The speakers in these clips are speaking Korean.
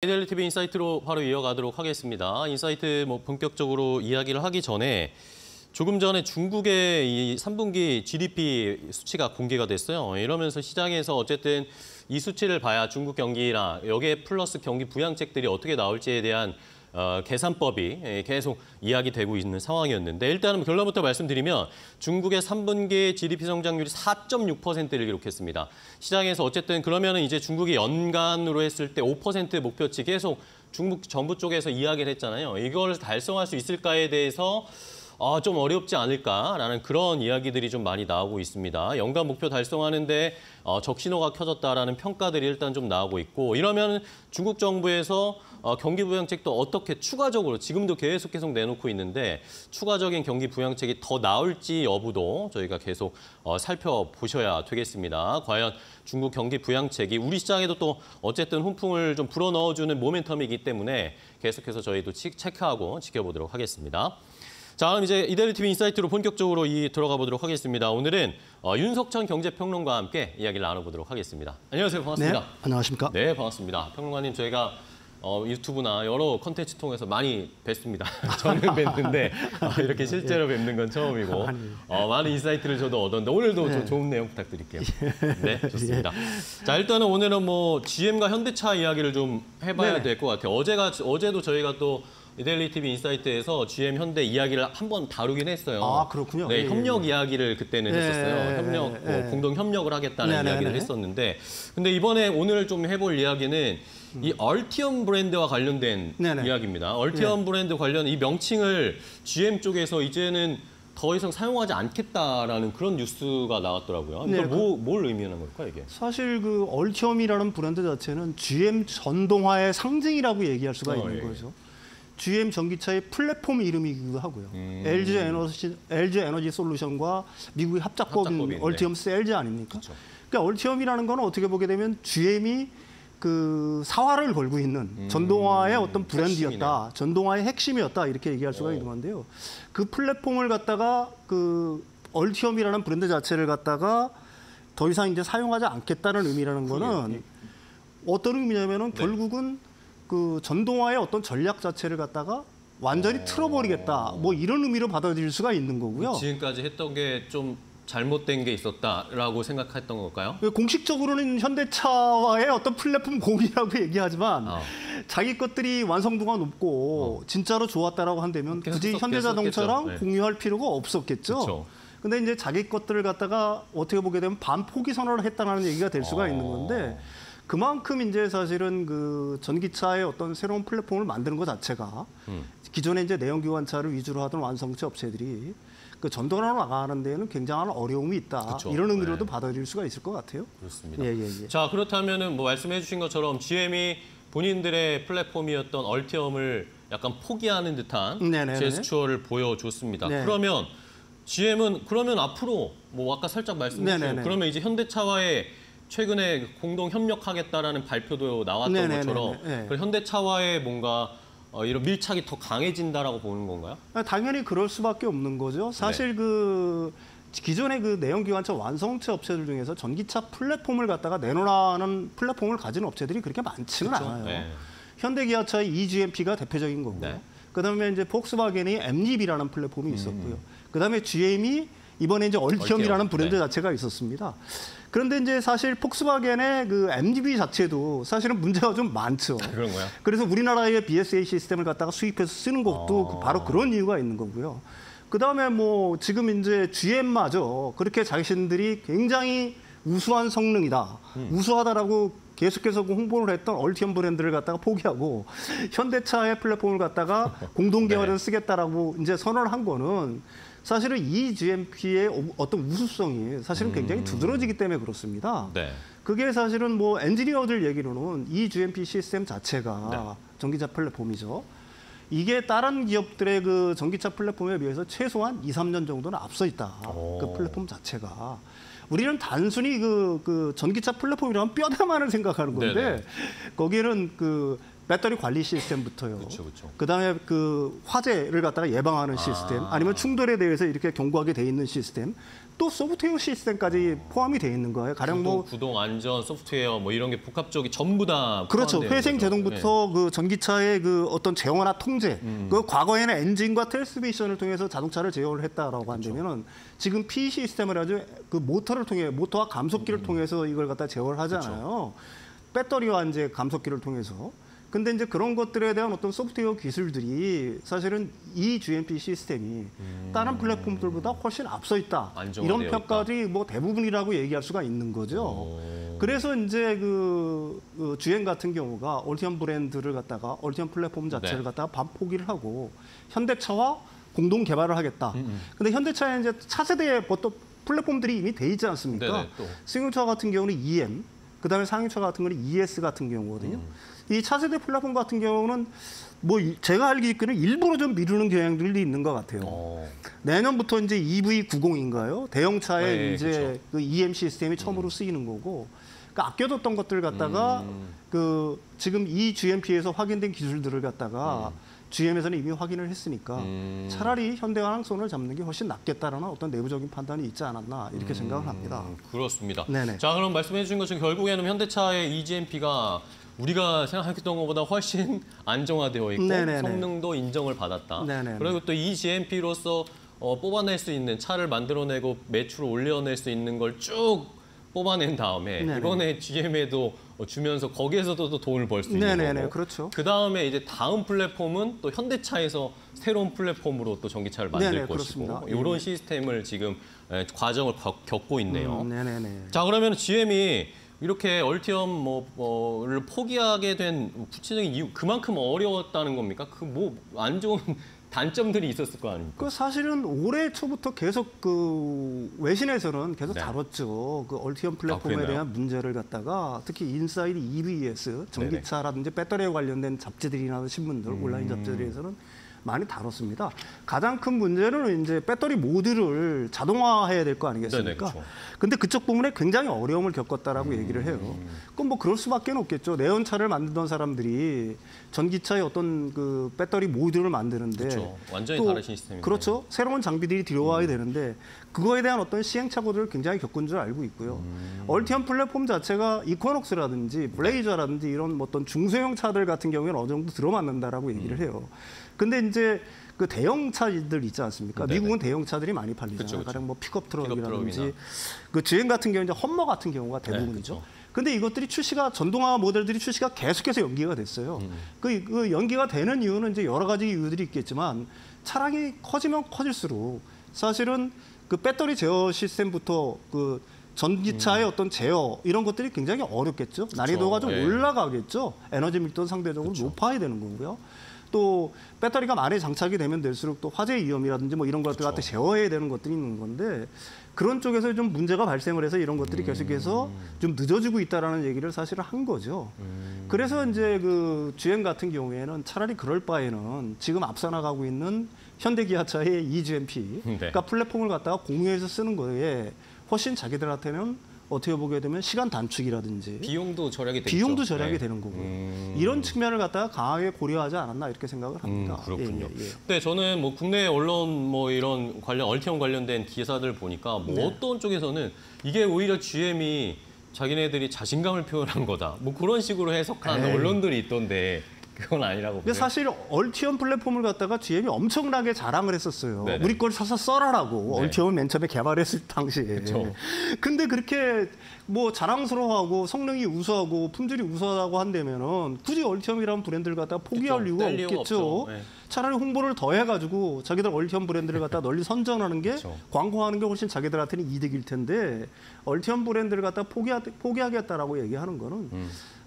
이데일리 TV 인사이트로 바로 이어가도록 하겠습니다. 인사이트 뭐 본격적으로 이야기를 하기 전에 조금 전에 중국의 이 3분기 GDP 수치가 공개가 됐어요. 이러면서 시장에서 어쨌든 이 수치를 봐야 중국 경기나 여기에 플러스 경기 부양책들이 어떻게 나올지에 대한 어, 계산법이 예, 계속 이야기되고 있는 상황이었는데 일단은 결론부터 말씀드리면 중국의 3분기 GDP 성장률이 4.6%를 기록했습니다. 시장에서 어쨌든 그러면은 이제 중국이 연간으로 했을 때 5% 목표치 계속 중국 정부 쪽에서 이야기를 했잖아요. 이걸 달성할 수 있을까에 대해서 아, 좀 어렵지 않을까라는 그런 이야기들이 좀 많이 나오고 있습니다. 연간 목표 달성하는데 어, 적신호가 켜졌다라는 평가들이 일단 좀 나오고 있고 이러면 중국 정부에서 어, 경기 부양책도 어떻게 추가적으로 지금도 계속 계속 내놓고 있는데 추가적인 경기 부양책이 더 나올지 여부도 저희가 계속 어, 살펴보셔야 되겠습니다. 과연 중국 경기 부양책이 우리 시장에도 또 어쨌든 훈풍을 좀 불어넣어주는 모멘텀이기 때문에 계속해서 저희도 체크하고 지켜보도록 하겠습니다. 자, 그럼 이제 이데일리 TV 인사이트로 본격적으로 이 들어가 보도록 하겠습니다. 오늘은 어, 윤석천 경제평론가와 함께 이야기를 나눠보도록 하겠습니다. 안녕하세요, 반갑습니다. 네, 안녕하십니까? 네, 반갑습니다. 평론가님 저희가 어, 유튜브나 여러 컨텐츠 통해서 많이 뵙습니다. 저는 뵙는데 어, 이렇게 실제로 뵙는 건 처음이고 어, 많은 insight를 저도 얻었는데 오늘도 네. 좀 좋은 내용 부탁드릴게요. 네, 좋습니다. 자, 일단은 오늘은 뭐 GM과 현대차 이야기를 좀 해봐야 네. 될것 같아요. 어제가 어제도 저희가 또 이데일리 TV 인사이트에서 GM 현대 이야기를 한 번 다루긴 했어요. 아 그렇군요. 네, 예, 협력 예. 이야기를 그때는 예, 했었어요. 협력, 뭐 예. 공동 협력을 하겠다는 네, 네 이야기를 네. 했었는데, 근데 이번에 오늘 좀 해볼 이야기는 음. 이 얼티엄 브랜드와 관련된 네네. 이야기입니다. 얼티엄 네. 브랜드 관련 이 명칭을 GM 쪽에서 이제는 더 이상 사용하지 않겠다라는 그런 뉴스가 나왔더라고요. 그러니까 네, 뭐, 뭘 의미하는 걸까 이게? 사실 그 얼티엄이라는 브랜드 자체는 GM 전동화의 상징이라고 얘기할 수가 어, 있는 예. 거죠. GM 전기차의 플랫폼 이름이기도 하고요. 음. LG 에너지 LG 에너지 솔루션과 미국의 합작법인 얼티엄 셀즈 아닙니까? 그렇죠. 그러니까 얼티엄이라는 거는 어떻게 보게 되면 GM이 그 사활을 걸고 있는 음. 전동화의 어떤 브랜드였다. 핵심이네. 전동화의 핵심이었다. 이렇게 얘기할 수가 오. 있는 건데요. 그 플랫폼을 갖다가 그 얼티엄이라는 브랜드 자체를 갖다가 더 이상 이제 사용하지 않겠다는 의미라는 거는 어떤 의미냐면은 네. 결국은 그 전동화의 어떤 전략 자체를 갖다가 완전히 어... 틀어버리겠다. 뭐 이런 의미로 받아들일 수가 있는 거고요. 지금까지 했던 게 좀 잘못된 게 있었다라고 생각했던 걸까요? 그 공식적으로는 현대차와의 어떤 플랫폼 공이라고 얘기하지만 어. 자기 것들이 완성도가 높고 어. 진짜로 좋았다라고 한다면 굳이 현대자동차랑 네. 공유할 필요가 없었겠죠. 그쵸. 근데 이제 자기 것들을 갖다가 어떻게 보게 되면 반포기 선언을 했다는 얘기가 될 수가 어... 있는 건데 그만큼 이제 사실은 그 전기차의 어떤 새로운 플랫폼을 만드는 것 자체가 음. 기존에 이제 내연기관차를 위주로 하던 완성체 업체들이 그 전동화로 나가는 데에는 굉장한 어려움이 있다. 그쵸. 이런 의미로도 네. 받아들일 수가 있을 것 같아요. 그렇습니다. 예, 예, 예. 자 그렇다면은 뭐 말씀해 주신 것처럼 GM이 본인들의 플랫폼이었던 얼티엄을 약간 포기하는 듯한 네네네. 제스처를 보여줬습니다. 네. 그러면 GM은 그러면 앞으로 뭐 아까 살짝 말씀해 주신 그러면 이제 현대차와의 최근에 공동 협력하겠다라는 발표도 나왔던 네네네네. 것처럼 네. 현대차와의 뭔가 어, 이런 밀착이 더 강해진다라고 보는 건가요? 아, 당연히 그럴 수밖에 없는 거죠. 사실 네. 그 기존의 그 내연기관차 완성체 업체들 중에서 전기차 플랫폼을 갖다가 내놓으라는 플랫폼을 가진 업체들이 그렇게 많지는 그렇죠? 않아요. 네. 현대기아차의 EGMP가 대표적인 거고요. 네. 그다음에 이제 폭스바겐이 엠립이라는 플랫폼이 있었고요. 음. 그다음에 GM이 이번에 이제 얼티엄이라는 브랜드 네. 자체가 있었습니다. 그런데 이제 사실 폭스바겐의 그 MDB 자체도 사실은 문제가 좀 많죠. 그런 거야? 그래서 우리나라의 BSA 시스템을 갖다가 수입해서 쓰는 것도 어... 바로 그런 이유가 있는 거고요. 그 다음에 뭐 지금 이제 GM마저 그렇게 자신들이 굉장히 우수한 성능이다, 음. 우수하다라고 계속해서 그 홍보를 했던 얼티엄 브랜드를 갖다가 포기하고 현대차의 플랫폼을 갖다가 공동 개발을 네. 쓰겠다라고 이제 선언을 한 거는 사실은 이 GMP의 어떤 우수성이 사실은 굉장히 음. 두드러지기 때문에 그렇습니다. 네. 그게 사실은 뭐 엔지니어들 얘기로는 이 GMP 시스템 자체가 네. 전기차 플랫폼이죠. 이게 다른 기업들의 그 전기차 플랫폼에 비해서 최소한 2, 3년 정도는 앞서 있다. 오. 그 플랫폼 자체가. 우리는 단순히 그, 그 전기차 플랫폼이라면 뼈대만을 생각하는 건데 네네. 거기에는 그 배터리 관리 시스템부터요. 그렇죠, 그렇죠. 그다음에 그 화재를 갖다가 예방하는 시스템, 아. 아니면 충돌에 대해서 이렇게 경고하게 돼 있는 시스템, 또 소프트웨어 시스템까지 포함이 돼 있는 거예요. 가령 구동, 뭐 구동 안전 소프트웨어 뭐 이런 게 복합적이 전부 다 그렇죠. 회생. 제동부터 그 전기차의 그 어떤 제어나 통제, 음. 그 과거에는 엔진과 트랜스미션을 통해서 자동차를 제어를 했다라고 그렇죠. 한다면은 E-GMP 시스템을 아주 그 모터를 통해 모터와 음. 감속기를 통해서 이걸 갖다 제어를 하잖아요. 배터리와 이제 감속기를 통해서. 근데 이제 그런 것들에 대한 어떤 소프트웨어 기술들이 사실은 E-GMP 시스템이 다른 플랫폼들보다 훨씬 앞서 있다. 음. 이런 평가들이 뭐 대부분이라고 얘기할 수가 있는 거죠. 오. 그래서 이제 그, 그 GM 같은 경우가 얼티엄 브랜드를 갖다가 얼티엄 플랫폼 자체를 네. 갖다가 반 포기를 하고 현대차와 공동 개발을 하겠다. 음, 근데 현대차에 이제 차세대 어떤 플랫폼들이 이미 돼 있지 않습니까? 네네. 승용차 같은 경우는 EM, 그다음에 상용차 같은 경우는 ES 같은 경우거든요. 음. 이 차세대 플랫폼 같은 경우는 뭐 이- 제가 알기 있기는 일부러 좀 미루는 경향들이 있는 것 같아요. 어. 내년부터 이제 EV90인가요? 대형차에 네, 이제 그렇죠. 그 EM 시스템이 처음으로 쓰이는 거고, 그러니까 아껴뒀던 것들 갖다가 음. 그 지금 이 GMP에서 확인된 기술들을 갖다가 GM에서는 이미 확인을 했으니까 음. 차라리 현대와랑 손을 잡는 게 훨씬 낫겠다라는 어떤 내부적인 판단이 있지 않았나 이렇게 생각을 합니다. 음, 그렇습니다. 네네. 자, 그럼 말씀해 주신 것처럼 결국에는 현대차의 EGMP가 우리가 생각했던 것보다 훨씬 안정화되어 있고 네네네. 성능도 인정을 받았다. 네네네. 그리고 또 EGMP로서 어, 뽑아낼 수 있는 차를 만들어내고 매출을 올려낼 수 있는 걸 쭉 뽑아낸 다음에 네네. 이번에 GM에도 주면서 거기에서도 또 돈을 벌 수 있는 네네네, 거고 그렇죠. 그 다음에 이제 다음 플랫폼은 또 현대차에서 새로운 플랫폼으로 또 전기차를 만들 네네, 것이고 그렇습니다. 이런 시스템을 지금 에, 과정을 겪- 겪고 있네요. 음, 네네네. 자 그러면 GM이 이렇게 얼티엄 뭐를 포기하게 된 구체적인 이유 그만큼 어려웠다는 겁니까? 그 뭐 안 좋은 단점들이 있었을 거 아닙니까? 그 사실은 올해 초부터 계속 그 외신에서는 계속 네. 다뤘죠. 그 얼티엄 플랫폼에 그랬나요? 대한 문제를 갖다가 특히 인사이드 EVS 전기차라든지 배터리에 관련된 잡지들이나 신문들 음. 온라인 잡지들에서는 많이 다뤘습니다. 가장 큰 문제는 이제 배터리 모듈을 자동화해야 될 거 아니겠습니까? 네네, 그렇죠. 음. 근데 그쪽 부분에 굉장히 어려움을 겪었다라고 얘기를 해요. 그럼 뭐 그럴 수밖에 없겠죠. 내연차를 만들던 사람들이 전기차의 어떤 그 배터리 모듈을 만드는데 그렇죠. 완전히 또 다른 시스템인데. 음. 그렇죠. 새로운 장비들이 들어와야 되는데 그거에 대한 어떤 시행착오들을 굉장히 겪은 줄 알고 있고요. 음. 얼티엄 플랫폼 자체가 이코녹스라든지 블레이저라든지 이런 뭐 어떤 중소형 차들 같은 경우에는 어느 정도 들어맞는다라고 얘기를 해요. 근데 이제 그 대형 차들 있지 않습니까? 네네. 미국은 대형 차들이 많이 팔리잖아요. 그쵸, 그쵸. 가령 뭐 픽업 트럭이라든지. 그 GM 같은 경우는 이제 허머 같은 경우가 네, 대부분이죠. 그쵸. 근데 이것들이 출시가 전동화 모델들이 출시가 계속해서 연기가 됐어요. 음. 그, 그 연기가 되는 이유는 이제 여러 가지 이유들이 있겠지만 차량이 커지면 커질수록 사실은 그 배터리 제어 시스템부터 그 전기차의 어떤 제어 이런 것들이 굉장히 어렵겠죠. 난이도가 좀 예. 올라가겠죠. 에너지 밀도는 상대적으로 높아야 되는 거고요. 또 배터리가 많이 장착이 되면 될수록 또 화재 위험이라든지 뭐 이런 것들 갖다 제어해야 되는 것들이 있는 건데 그런 쪽에서 좀 문제가 발생을 해서 이런 것들이 계속해서 좀 늦어지고 있다라는 얘기를 사실은 한 거죠. 그래서 이제 그 GM 같은 경우에는 차라리 그럴 바에는 지금 앞서 나가고 있는 현대기아차의 EGMP, 네. 그러니까 플랫폼을 갖다가 공유해서 쓰는 거에 훨씬 자기들한테는 어떻게 보게 되면 시간 단축이라든지 비용도 절약이 되죠. 비용도 절약이 네. 되는 거고요. 음. 이런 측면을 갖다가 강하게 고려하지 않았나 이렇게 생각을 합니다. 음, 그렇군요. 예, 예, 예. 네, 저는 뭐 국내 언론 뭐 이런 관련 얼티엄 관련된 기사들 보니까 뭐 네. 어떤 쪽에서는 이게 오히려 GM이 자기네들이 자신감을 표현한 거다. 뭐 그런 식으로 해석한 에이. 언론들이 있던데 그건 아니라고 근데 보세요. 사실 얼티엄 플랫폼을 갖다가 GM이 엄청나게 자랑을 했었어요. 네네. 우리 걸 사서 써라라고 네. 얼티엄을 맨 처음에 개발했을 당시에. 그쵸. 근데 그렇게 뭐 자랑스러워하고 성능이 우수하고 품질이 우수하다고 한다면은 굳이 얼티엄이라는 브랜드를 갖다가 포기할 그쵸. 이유가 없겠죠. 네. 차라리 홍보를 더 해가지고 자기들 얼티엄 브랜드를 갖다 널리 선전하는 게 그쵸. 광고하는 게 훨씬 자기들한테는 이득일 텐데 얼티엄 브랜드를 갖다 포기하, 포기하겠다라고 얘기하는 거는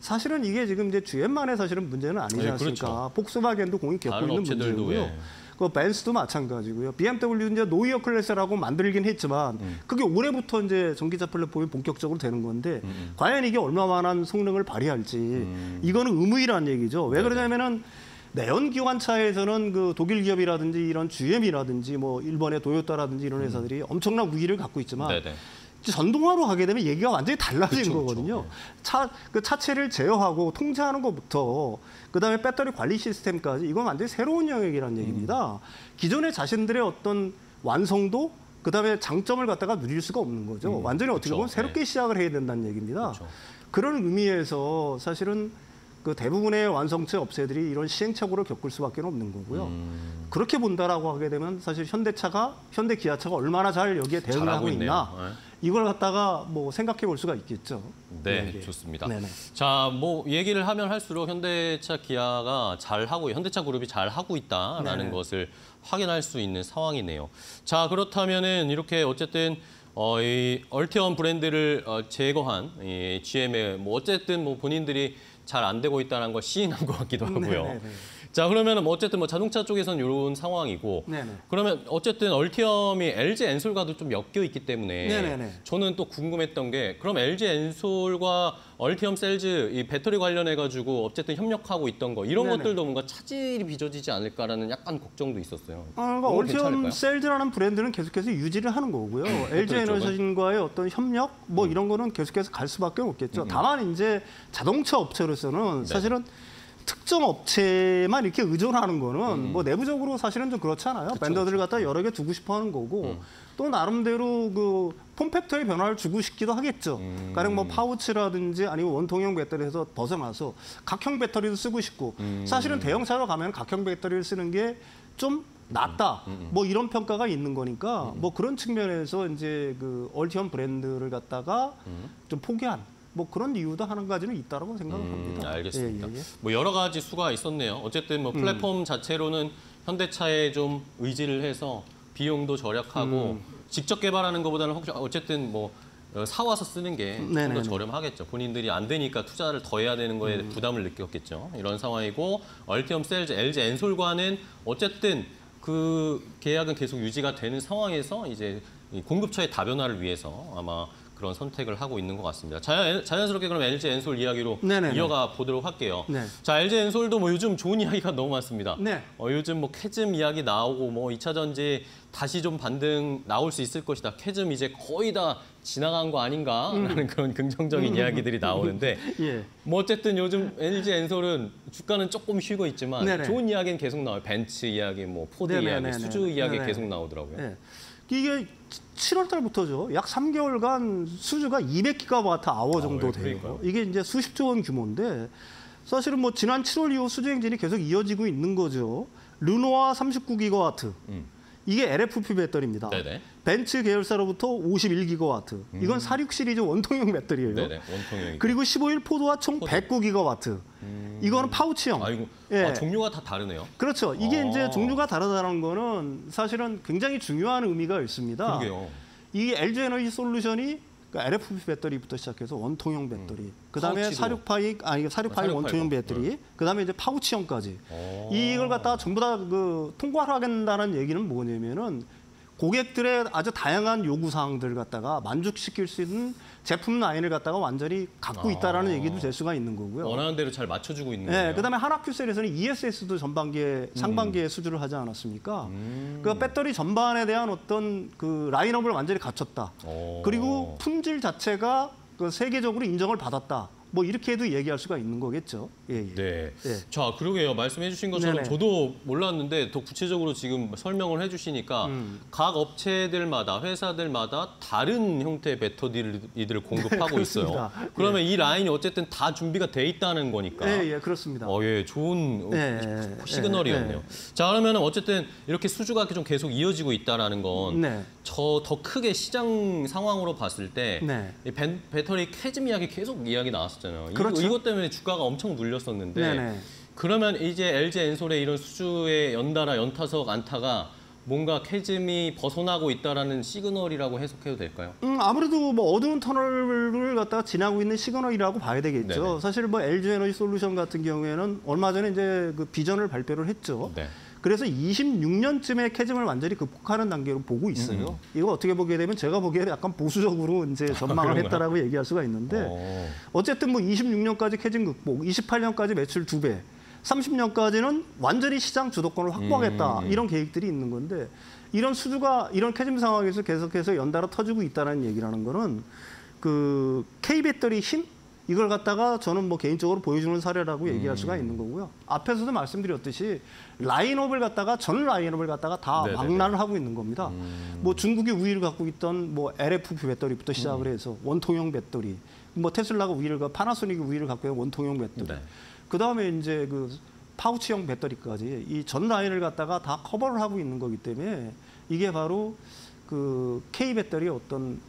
사실은 이게 지금 이제 GM만의 사실은 문제는 아니지 네, 않습니까? 그렇죠. 폭스바겐도 공히 겪고 있는 문제고요. 예. 그 벤츠도 마찬가지고요. BMW도 이제 노이어 클래스라고 만들긴 했지만 그게 올해부터 이제 전기차 플랫폼이 본격적으로 되는 건데 과연 이게 얼마만한 성능을 발휘할지 이거는 의무이라는 얘기죠. 왜 네네. 그러냐면은 내연기관차에서는 그 독일 기업이라든지 이런 GM이라든지 뭐 일본의 도요타라든지 이런 회사들이 엄청난 우위를 갖고 있지만 네네. 전동화로 가게 되면 얘기가 완전히 달라지는 그쵸. 거거든요. 차, 그 차체를 제어하고 통제하는 것부터 그다음에 배터리 관리 시스템까지 이건 완전히 새로운 영역이라는 얘기입니다. 기존의 자신들의 어떤 완성도 그다음에 장점을 갖다가 누릴 수가 없는 거죠. 음, 완전히 어떻게 그쵸. 보면 새롭게 시작을 해야 된다는 얘기입니다. 그런 의미에서 사실은 그 대부분의 완성체 업체들이 이런 시행착오를 겪을 수밖에 없는 거고요. 음, 그렇게 본다라고 하게 되면 사실 현대차가 현대 기아차가 얼마나 잘 여기에 대응을 잘하고 하고 있네요. 있나 이걸 갖다가 뭐 생각해 볼 수가 있겠죠. 네, 예. 좋습니다. 네네. 자, 뭐 얘기를 하면 할수록 현대차 기아가 잘 하고 현대차 그룹이 잘 하고 있다라는 네네. 것을 확인할 수 있는 상황이네요. 자, 그렇다면은 이렇게 어쨌든 어, 이 얼티엄 브랜드를 어, 제거한 이 GM의 뭐 어쨌든 뭐 본인들이 잘 안 되고 있다는 걸 시인한 것 같기도 하고요. 네네네. 자, 그러면은 뭐 어쨌든 뭐 자동차 쪽에서는 이런 상황이고 네네. 그러면 어쨌든 얼티엄이 LG 엔솔과도 좀 엮여 있기 때문에 네네네. 저는 또 궁금했던 게 그럼 LG 엔솔과 얼티엄 셀즈 이 배터리 관련해 가지고 어쨌든 협력하고 있던 거 이런 네네. 것들도 뭔가 차질이 빚어지지 않을까라는 약간 걱정도 있었어요. 아, 그러니까 얼티엄 괜찮을까요? Cells라는 브랜드는 계속해서 유지를 하는 거고요. LG 그렇죠. 에너지과의 어떤 협력 뭐 음. 이런 거는 계속해서 갈 수밖에 없겠죠. 다만 이제 자동차 네. 업체로서는 사실은 특정 업체만 이렇게 의존하는 거는 뭐 내부적으로 사실은 좀 그렇잖아요. 음. 그쵸, 음. vendor들을 갖다 여러 개 두고 싶어 하는 거고 또 나름대로 그 form factor의 변화를 주고 싶기도 하겠죠. 음. 가령 뭐 파우치라든지 아니면 원통형 배터리에서 벗어나서 각형 배터리도 쓰고 싶고 음. 사실은 대형차로 가면 각형 배터리를 쓰는 게좀 낫다. 음, 뭐 이런 평가가 있는 거니까 뭐 그런 측면에서 이제 그 얼티엄 브랜드를 갖다가 좀 포기한 뭐 그런 이유도 한 가지는 있다라고 생각을 음, 합니다. 알겠습니다. 예, 예, 예. 뭐 여러 가지 수가 있었네요. 어쨌든 뭐 플랫폼 자체로는 현대차에 좀 의지를 해서 비용도 절약하고 음. 직접 개발하는 것보다는 혹시 어쨌든 뭐 어, 사와서 쓰는 게 좀 더. 저렴하겠죠. 본인들이 안 되니까 투자를 더 해야 되는 거에 음. 부담을 느꼈겠죠. 이런 상황이고 얼티엄 셀즈, LG 엔솔과는 어쨌든 그 계약은 계속 유지가 되는 상황에서 이제 이 공급처의 다변화를 위해서 아마 그런 선택을 하고 있는 것 같습니다. 자연, 자연스럽게 그럼 LG 엔솔 이야기로 네네네. 이어가 보도록 할게요. 네. 자, LG 엔솔도 뭐 요즘 좋은 이야기가 너무 많습니다. 네. 어, 요즘 뭐 chasm 이야기 나오고 뭐 2차 전지 다시 좀 반등 나올 수 있을 것이다. chasm 이제 거의 다 지나간 거 아닌가라는 그런 긍정적인 이야기들이 나오는데 예. 뭐 어쨌든 요즘 LG 엔솔은 주가는 조금 쉬고 있지만 네네. 좋은 이야기는 계속 나와요. 벤츠 이야기, 뭐 포드 네네네네. 이야기, 수주 이야기 네네. 계속 나오더라고요. 예. 이게 7월 달부터죠. 약 3개월간 수주가 200기가와트 아워 정도 예, 돼요. 그러니까요. 이게 이제 수십조 원 규모인데 사실은 뭐 지난 7월 이후 수주 행진이 계속 이어지고 있는 거죠. 르노아 39기가와트. 음. 이게 LFP 배터리입니다. 네네. 벤츠 계열사로부터 51기가와트. 이건 46 시리즈 원통형 배터리예요. 음. 네네. 원통형이. 그리고 15일 포도와 총 포도. 109기가와트. 이거는 파우치형. 아이고. 예. 아, 종류가 다 다르네요. 그렇죠. 이게 아. 이제 종류가 다르다는 거는 사실은 굉장히 중요한 의미가 있습니다. 그러게요. 이 LG 에너지 솔루션이 그 LFP 배터리부터 시작해서 원통형 배터리, 그다음에 파우치도. 사륙파이 아니 사륙파이 아, 원통형 배터리, 그다음에 이제 파우치형까지 오. 이걸 갖다가 전부 다 그 통과를 하겠다는 얘기는 뭐냐면은 고객들의 아주 다양한 요구 사항들을 갖다가 만족시킬 수 있는 제품 라인을 갖다가 완전히 갖고 아. 있다라는 얘기도 될 수가 있는 거고요. 원하는 대로 잘 맞춰주고 있는 네, 거예요. 그다음에 한학큐셀에서는 ESS도 전반기에 상반기에 수주를 하지 않았습니까? 그 배터리 전반에 대한 어떤 그 라인업을 완전히 갖췄다. 오. 그리고 품질 자체가 그 세계적으로 인정을 받았다. 뭐 이렇게도 얘기할 수가 있는 거겠죠. 예, 예. 네. 예. 자, 그러게요. 말씀해 주신 것처럼 네네. 저도 몰랐는데 더 구체적으로 지금 설명을 해 주시니까 음. 각 업체들마다 회사들마다 다른 형태의 배터리들을 공급하고 있어요. 네, 그렇습니다. 그러면 이 라인이 어쨌든 다 준비가 돼 있다는 거니까. 예, 예, 그렇습니다. 어, 예, 좋은 어, 예, 예, 시그널이었네요. 예, 자, 그러면 어쨌든 이렇게 수주가 좀 계속 이어지고 있다라는 건 네. 저더 크게 시장 상황으로 봤을 때 네. 이 배, 배터리 chasm 이야기 계속 이야기 나왔 었잖아요. 이거- 그렇죠. 이것 때문에 주가가 엄청 눌렸었는데 네네. 그러면 이제 LG 엔솔의 이런 수주의 연달아 연타석 안타가 뭔가 chasm이 벗어나고 있다라는 시그널이라고 해석해도 될까요? 음, 아무래도 뭐 어두운 터널을 갖다가 지나고 있는 시그널이라고 봐야 되겠죠. 네네. 사실 뭐 LG 에너지 솔루션 같은 경우에는 얼마 전에 이제 그 비전을 발표를 했죠. 네. 그래서 26년쯤에 캐즘을 완전히 극복하는 단계로 보고 있어요. 이거 어떻게 보게 되면 제가 보기에는 약간 보수적으로 이제 전망을 그런가요? 했다라고 얘기할 수가 있는데 어. 어쨌든 뭐 26년까지 캐즘 극복, 28년까지 매출 두 배, 30년까지는 완전히 시장 주도권을 확보하겠다 음. 이런 계획들이 있는 건데 이런 수주가 이런 캐즘 상황에서 계속해서 연달아 터지고 있다는 얘기라는 거는 그 K 배터리 힘 이걸 갖다가 저는 뭐 개인적으로 보여주는 사례라고 얘기할 수가 있는 거고요. 앞에서도 말씀드렸듯이 라인업을 갖다가 전 라인업을 갖다가 다 네네네. 망라를 하고 있는 겁니다. 뭐 중국이 우위를 갖고 있던 뭐 LFP 배터리부터 시작을 해서 원통형 배터리, 뭐 테슬라가 우위를 가 파나소닉이 우위를 갖고 있는 원통형 배터리. 네. 그 다음에 이제 그 파우치형 배터리까지 이 전 라인을 갖다가 다 커버를 하고 있는 거기 때문에 이게 바로 그 K 배터리의 어떤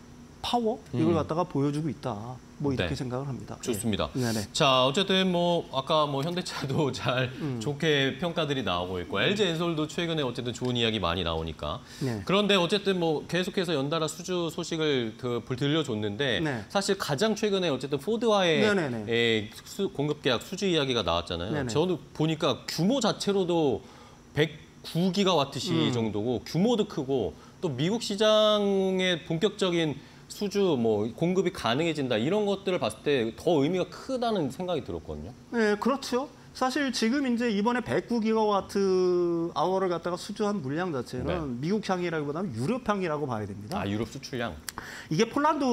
파워 이걸 갖다가 보여주고 있다. 뭐 이렇게 네. 생각을 합니다. 좋습니다. 예. 네 네. 자, 어쨌든 뭐 아까 뭐 현대차도 잘 음. 좋게 평가들이 나오고 있고 LG 엔솔도 최근에 어쨌든 좋은 이야기 많이 나오니까. 네. 그런데 어쨌든 뭐 계속해서 연달아 수주 소식을 그 들려줬는데 네. 사실 가장 최근에 어쨌든 포드와의. 에, 수- 공급 계약 수주 이야기가 나왔잖아요. 저는 보니까 규모 자체로도 109기가와트시 음. 정도고 규모도 크고 또 미국 시장의 본격적인 수주 뭐 공급이 가능해진다 이런 것들을 봤을 때 더 의미가 크다는 생각이 들었거든요. 네, 그렇죠. 사실 지금 이제 이번에 109기가와트 아워를 갖다가 수주한 물량 자체는 네. 미국 향이라기보다는 유럽 향이라고 봐야 됩니다. 아 유럽 수출량. 이게 폴란드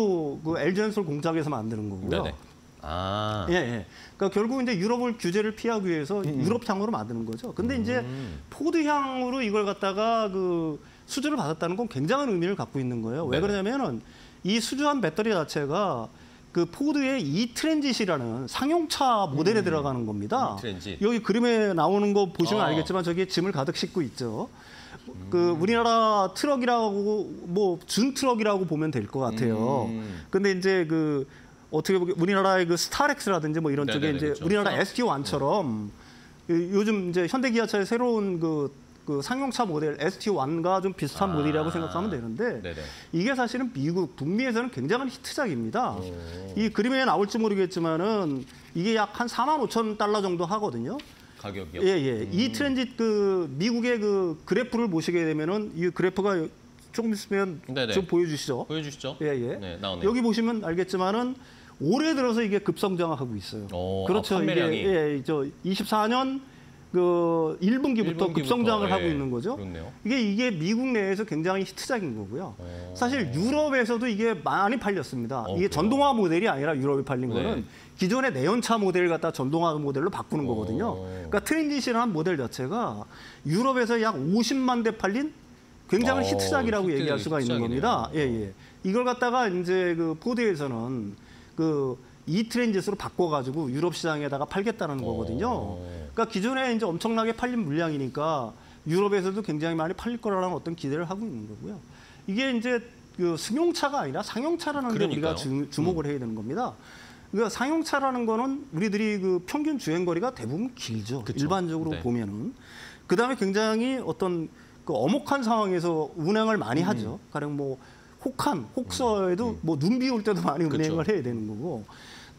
그 LG엔솔 공장에서 만드는 거고요. 네네. 아. 예, 예. 그러니까 결국 이제 유럽을 규제를 피하기 위해서 유럽 향으로 만드는 거죠. 근데 이제 포드 향으로 이걸 갖다가 그 수주를 받았다는 건 굉장한 의미를 갖고 있는 거예요. 왜. 그러냐면은 이 수주한 배터리 자체가 그 포드의 이 트랜짓이라는 상용차 모델에 들어가는 겁니다. E-트랜짓. 여기 그림에 나오는 거 보시면 어. 알겠지만 저기에 짐을 가득 싣고 있죠. 그 우리나라 트럭이라고 뭐 준 트럭이라고 보면 될 것 같아요. 음. 근데 이제 그 어떻게 보면 우리나라의 그 스타렉스라든지 뭐 이런 쪽에 네네네, 이제 그렇죠. 우리나라 ST1처럼 요즘 이제 현대 기아차의 새로운 그, 그 상용차 모델 ST1과 좀 비슷한 아. 모델이라고 생각하면 되는데 네네. 이게 사실은 미국 북미에서는 굉장한 히트작입니다. 오. 이 그림에 나올지 모르겠지만은 이게 약 한 4만 5천 달러 정도 하거든요. 가격이요. 예, 예. 이 트랜짓 그 미국의 그 그래프를 보시게 되면은 이 그래프가 조금 있으면 네네. 좀 보여주시죠. 보여주시죠. 예, 예. 네, 나오네요. 여기 보시면 알겠지만은 올해 들어서 이게 급성장하고 있어요. 오, 그렇죠. 아, 판매량이. 이게 예, 저 24년 그 1분기부터 1분기부터, 급성장을 하고 예, 있는 거죠. 그렇네요. 이게 이게 미국 내에서 굉장히 히트작인 거고요. 오. 사실 유럽에서도 이게 많이 팔렸습니다. 어, 이게 그래요? 전동화 모델이 아니라 유럽에 팔린 네. 거는 기존의 내연차 모델을 갖다 전동화 모델로 바꾸는 오. 거거든요. 그러니까 트랜짓이라는 모델 자체가 유럽에서 약 50만 대 팔린 굉장한 어, 히트작이라고 히트, 얘기할 수가 있는 히트작이네요. 겁니다. 예, 예. 이걸 갖다가 이제 그 포드에서는 그 이 트랜짓으로 바꿔가지고 유럽 시장에다가 팔겠다는 거거든요. 오. 그러니까 기존에 이제 엄청나게 팔린 물량이니까 유럽에서도 굉장히 많이 팔릴 거라는 어떤 기대를 하고 있는 거고요. 이게 이제 그 승용차가 아니라 상용차라는 데 그러니까요. 우리가 주, 주목을 해야 되는 겁니다. 그러니까 상용차라는 거는 우리들이 그 평균 주행 거리가 대부분 길죠. 그쵸. 일반적으로 네. 보면은 그다음에 굉장히 어떤 그 엄혹한 상황에서 운행을 음. 많이 하죠. 가령 뭐 혹한 혹서에도 뭐눈 비올 때도 많이 그쵸. 운행을 해야 되는 거고.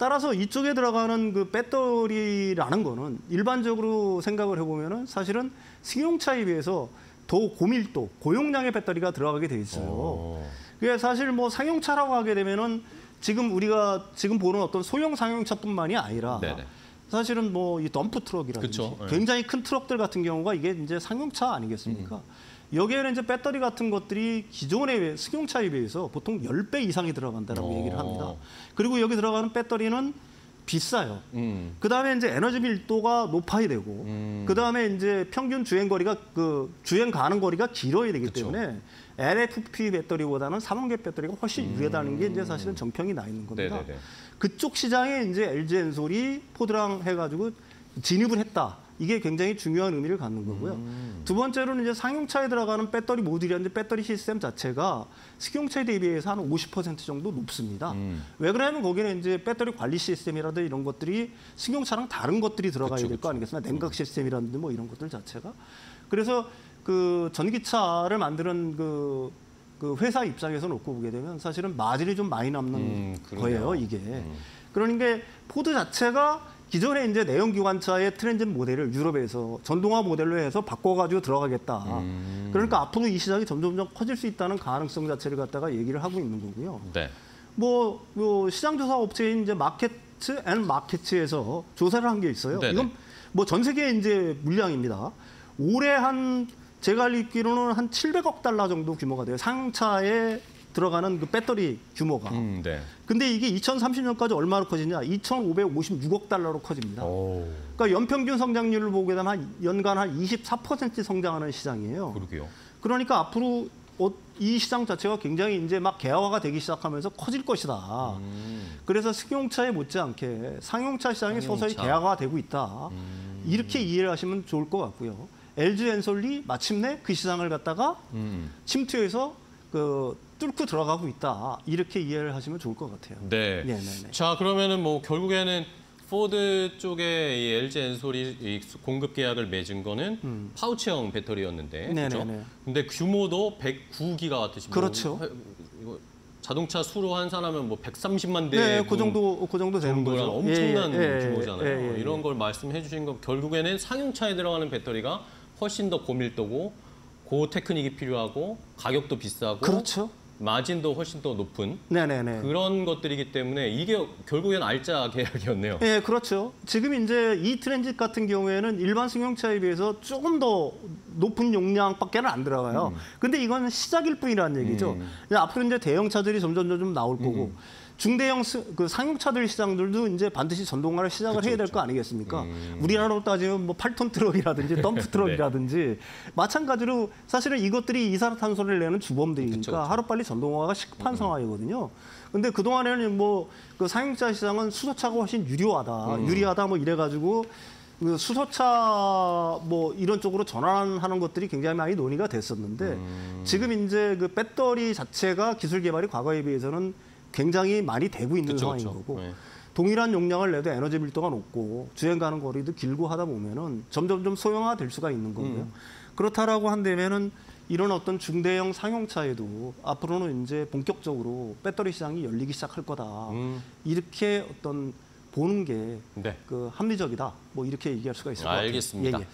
따라서 이쪽에 들어가는 그 배터리라는 거는 일반적으로 생각을 해보면은 사실은 승용차에 비해서 더 고밀도, 고용량의 배터리가 들어가게 돼 있어요. 오. 그게 사실 뭐 상용차라고 하게 되면은 지금 우리가 지금 보는 어떤 소형 상용차뿐만이 아니라 네네. 사실지 뭐이 덤프 트럭이라든지 그쵸, 네. 굉장히 큰 트럭들 같은 경우가 이게 이제 상용차 아니겠습니까? 음. 여기에는 이제 배터리 같은 것들이 기존의 승용차에 비해서 보통 10배 이상이 들어간다라고 오. 얘기를 합니다. 그리고 여기 들어가는 배터리는 비싸요. 음. 그 다음에 이제 에너지 밀도가 높아야 되고, 음. 그 다음에 이제 평균 주행 거리가 그 주행 가는 거리가 길어야 되기 그쵸. 때문에 LFP 배터리보다는 삼원계 배터리가 훨씬 유리하다는 게 이제 사실은 정평이 나 있는 겁니다. 음. 네네네. 그쪽 시장에 이제 LG 엔솔이 포드랑 해가지고 진입을 했다. 이게 굉장히 중요한 의미를 갖는 거고요. 음. 두 번째로는 이제 상용차에 들어가는 배터리 모듈이라든지 배터리 시스템 자체가 승용차에 대비해서 한 50% 정도 높습니다. 음. 왜 그러냐면 거기는 이제 배터리 관리 시스템이라든지 이런 것들이 승용차랑 다른 것들이 들어가야 될. 거 아니겠습니까? 냉각 시스템이라든지 뭐 이런 것들 자체가. 그래서 그 전기차를 만드는 그, 그 회사 입장에서 놓고 보게 되면 사실은 마진이 좀 많이 남는 음. 거예요, 이게. 그러니까 포드 자체가 기존에 이제 내연기관차의 Transit 모델을 유럽에서 전동화 모델로 해서 바꿔가지고 들어가겠다. 음. 그러니까 앞으로 이 시장이 점점점 커질 수 있다는 가능성 자체를 갖다가 얘기를 하고 있는 거고요. 네. 뭐, 뭐 시장 조사 업체인 이제 마케트 앤 마케츠에서 조사를 한 게 있어요. 네네. 이건 뭐 전 세계 이제 물량입니다. 올해 한 제가 알기로는 한 700억 달러 정도 규모가 돼요. 상차에 들어가는 그 배터리 규모가. 음, 네. 근데 이게 2030년까지 얼마로 커지냐? 2,556억 달러로 커집니다. 오, 그러니까 연평균 성장률을 보게 되면 한 연간 한 24% 성장하는 시장이에요. 그러게요. 그러니까 앞으로 어, 이 시장 자체가 굉장히 이제 막 개화가 되기 시작하면서 커질 것이다. 음, 그래서 승용차에 못지않게 상용차 시장이 상용차. 서서히 개화가 되고 있다. 음. 이렇게 이해를 하시면 좋을 것 같고요. LG 엔솔이 마침내 그 시장을 갖다가 음. 침투해서 그 뚫고 들어가고 있다. 이렇게 이해를 하시면 좋을 것 같아요. 네. 네, 네, 네. 자 그러면은 뭐 결국에는 포드 쪽에 이 LG 엔솔이 공급 계약을 맺은 거는 파우치형 배터리였는데, 음. 네네네. 그렇죠? 근데 규모도 109기가와트씩. 그렇죠. 이거 자동차 수로 환산하면 뭐 130만 대. 네, 그 정도 그 정도 되는 거죠. 엄청난 예, 예, 예, 규모잖아요. 예, 예, 이런 걸 말씀해 주신 건 결국에는 상용차에 들어가는 배터리가 훨씬 더 고밀도고 고 테크닉이 필요하고 가격도 비싸고 그렇죠. 마진도 훨씬 더 높은 네, 네, 네. 그런 것들이기 때문에 이게 결국엔 알짜 계약이었네요. 예, 그렇죠. 지금 이제 이 Transit 같은 경우에는 일반 승용차에 비해서 조금 더 높은 용량밖에는 안 들어가요. 근데 이건 시작일 뿐이라는 얘기죠. 이제 앞으로 이제 대형차들이 점점 점점 나올 거고 중대형 스- 그 상용차들 시장들도 이제 반드시 전동화를 시작을 해야 될 거 아니겠습니까? 우리나라로 따지면 뭐 8톤 트럭이라든지 덤프 트럭이라든지 마찬가지로 사실은 이것들이 이산화탄소를 내는 주범들이니까 그쵸, 그쵸. 하루빨리 전동화가 시급한 상황이거든요. 근데 그동안에는 뭐 그 상용차 시장은 수소차가 훨씬 유리하다, 유리하다 뭐 이래 가지고 그 수소차 뭐 이런 쪽으로 전환하는 것들이 굉장히 많이 논의가 됐었는데 지금 이제 그 배터리 자체가 기술 개발이 과거에 비해서는 굉장히 많이 되고 있는 그쵸, 상황인 그쵸. 거고 네. 동일한 용량을 내도 에너지 밀도가 높고 주행 가는 거리도 길고 하다 보면은 점점 좀 소형화 될 수가 있는 거고요. 음. 그렇다라고 한다면은 이런 어떤 중대형 상용차에도 앞으로는 이제 본격적으로 배터리 시장이 열리기 시작할 거다. 음, 이렇게 어떤 보는 게 네. 그 합리적이다. 뭐 이렇게 얘기할 수가 있을 것 같아요. 알겠습니다. 예, 예.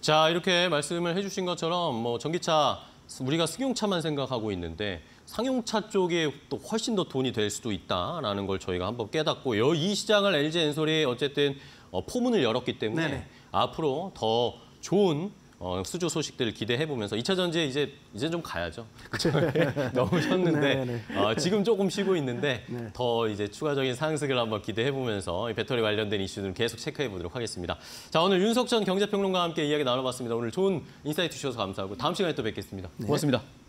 자 이렇게 말씀을 해주신 것처럼 뭐 전기차 우리가 승용차만 생각하고 있는데 상용차 쪽에 또 훨씬 더 돈이 될 수도 있다라는 걸 저희가 한번 깨닫고 요- 이 시장을 LG 엔솔이 어쨌든 어, 포문을 열었기 때문에 네네. 앞으로 더 좋은 어, 수주 소식들을 기대해 보면서 2차 전지에 이제 이제 좀 가야죠. 너무 쉬었는데. 어, 지금 조금 쉬고 있는데 네. 더 이제 추가적인 상승을 한번 기대해 보면서 이 배터리 관련된 이슈들을 계속 체크해 보도록 하겠습니다. 자 오늘 윤석천 경제평론가와 함께 이야기 나눠봤습니다. 오늘 좋은 insight 주셔서 감사하고 다음 시간에 또 뵙겠습니다. 고맙습니다.